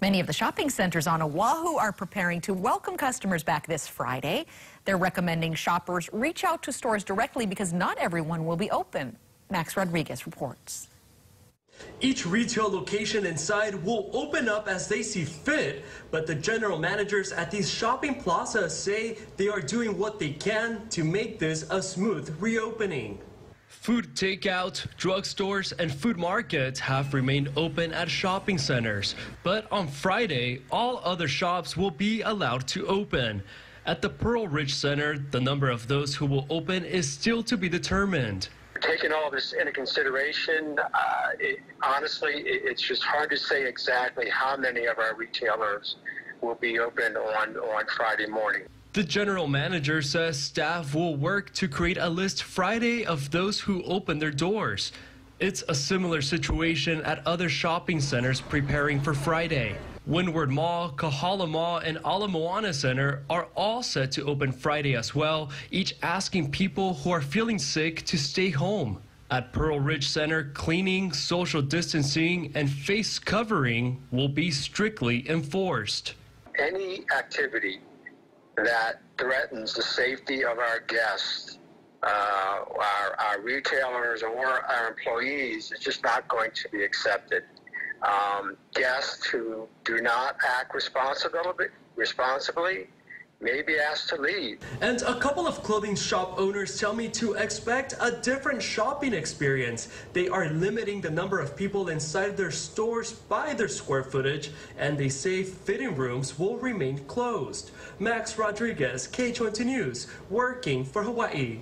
Many of the shopping centers on Oahu are preparing to welcome customers back this Friday. They're recommending shoppers reach out to stores directly because not everyone will be open. Max Rodriguez reports. Each retail location inside will open up as they see fit, but the general managers at these shopping plazas say they are doing what they can to make this a smooth reopening. Food takeout, drugstores, and food markets have remained open at shopping centers. But on Friday, all other shops will be allowed to open. At the Pearlridge Center, the number of those who will open is still to be determined. Taking all this into consideration, uh, it, honestly, it, it's just hard to say exactly how many of our retailers will be open on, on Friday morning. The general manager says staff will work to create a list Friday of those who open their doors. It's a similar situation at other shopping centers preparing for Friday. Windward Mall, Kahala Mall, and Ala Moana Center are all set to open Friday as well, each asking people who are feeling sick to stay home. At Pearlridge Center, cleaning, social distancing, and face covering will be strictly enforced. Any activity that threatens the safety of our guests, uh, our, our, retailers, or our employees is just not going to be accepted. Um, guests who do not act responsibly, responsibly may be asked to leave. And a couple of clothing shop owners tell me to expect a different shopping experience. They are limiting the number of people inside their stores by their square footage, and they say fitting rooms will remain closed. Max Rodriguez, KHON2 News, working for Hawaii.